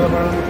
Thank.